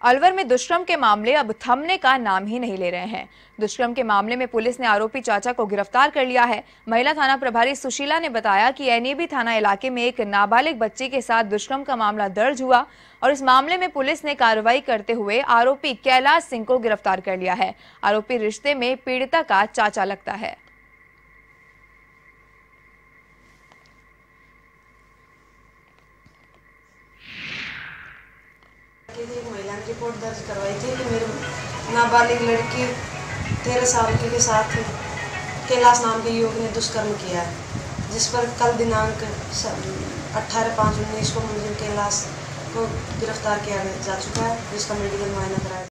अलवर में दुष्कर्म के मामले अब थमने का नाम ही नहीं ले रहे हैं। दुष्कर्म के मामले में पुलिस ने आरोपी चाचा को गिरफ़्तार कर लिया है। महिला थाना प्रभारी सुशीला ने बताया कि एनएबी थाना इलाके में एक नाबालिग बच्ची के साथ दुष्कर्म का मामला दर्ज हुआ और इस मामले में पुलिस ने कार्रवाई करते हुए आरोपी कैलाश सिंह को गिरफ़्तार कर लिया है। आरोपी रिश्ते में पीड़िता का चाचा लगता है। लिए रिपोर्ट दर्ज करवाई थी कि मेरे नाबालिग लड़की तेरह साल के के साथ कैलाश नाम के युवक ने दुष्कर्म किया है, जिस पर कल दिनांक अट्ठारह पाँच उन्नीस को मुलजिम कैलाश को गिरफ़्तार किया जा चुका है, जिसका मेडिकल मुआयना कराया